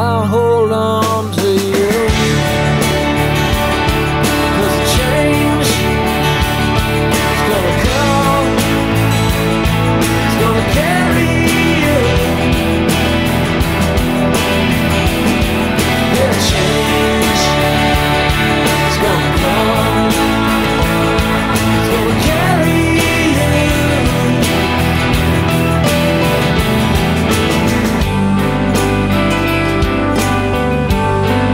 I